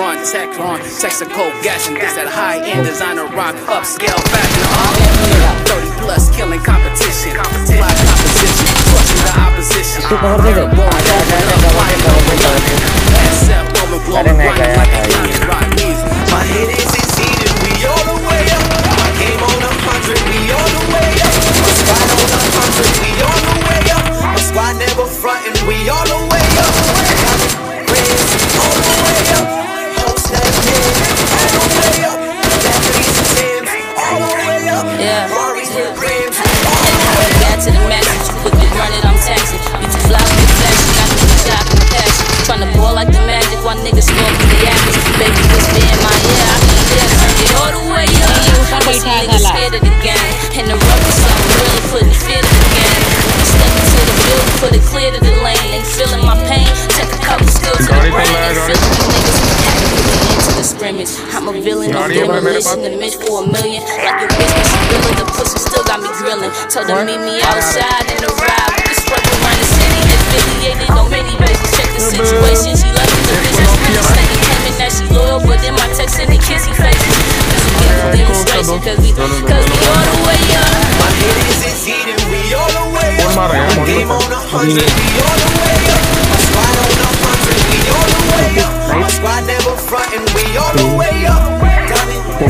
Chevron, Teflon, Texaco, gashing. This that high end designer rock, upscale fashion. Uh, 30 plus killing competition, fly composition, crushing the opposition. Air war, flying over London. SF, woman blowing, like a rich in the for a million. Like your feeling the pussy still got me grilling. Told meet me outside in the ride. We around the city, affiliated on many. Check the situation, she the business. That she loyal, but then my text and the kissy faces. This is a demonstration, cause we, cause we all the way up. My is we all the way up. My game on a hundred, we all the way up. My squad on a hundred, we all the way up. My squad never frontin', we all the way up. Gunning,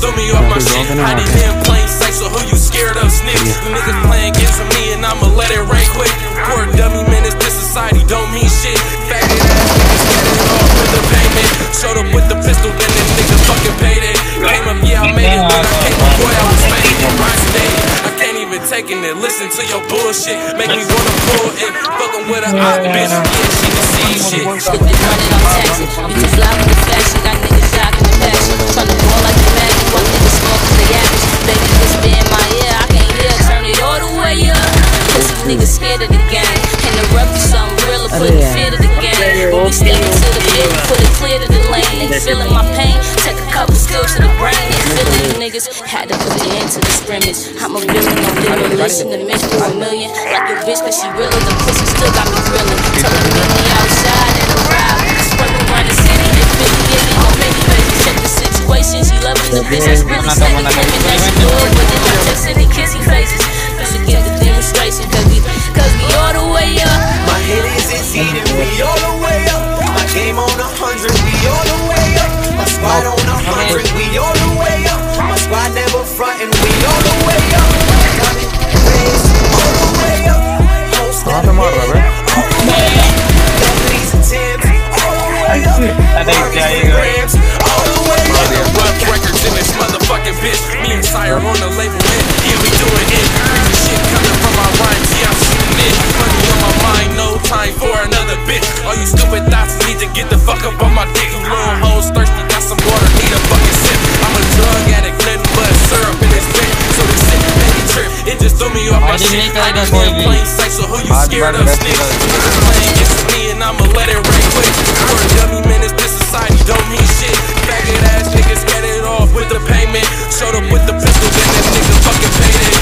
trip, it just threw me off my shit. Hiding in plain sight, so who you scared of, snitch? You niggas playing games with me and I'ma let it rain quick. Poor dummy menace, this society don't mean shit. Faggot ass niggas get off with the payment. Showed up with the pistol, then this nigga fucking paid it. Blame him, yeah, I made it when I came up, boy, I was faded. Rhyme stayed. I can't even take it. Listen to your bullshit, make me wanna pull it. Fucking with a op bitch, yeah, she can see shit. Quick to niggas of the game, and the rough is something real, putting fear to the game. When we step into the building, put it clear to the lane. Ain't feeling my pain, take a couple skills to the brain. Ain't feeling you niggas, had to put it into the scrimmage. I'm a villain, I'm demolition, the bitch for a million. Like your bitch, cause she realer, the pussy still got me grilling. Tell her meet me outside in the. We can swerve around the city, affiliated on many bases. Check the situation, she loving the business. Really saying claiming that she loyal, but in my text sending squad nigga like a nigga. plain sight, so who you scared of, nigga? Playing gets me and I'ma let it rain quick. You're a dummy, man, this society, don't mean shit. Faggot ass niggas get it off with the payment. Showed up with the pistol and this nigga fucking paid it.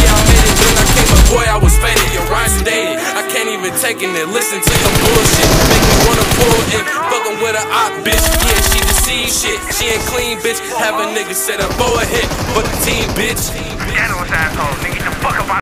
Yeah, I made it, then I came up, boy, I was faded. Your rhymes dated, I can't even take it. Listen to your bullshit, make me wanna pull it. Fucking with a op, bitch, yeah, she deceived shit. She ain't clean, bitch, have a nigga set a bow ahead for the team, bitch. Scandalous asshole, nigga, the fuck about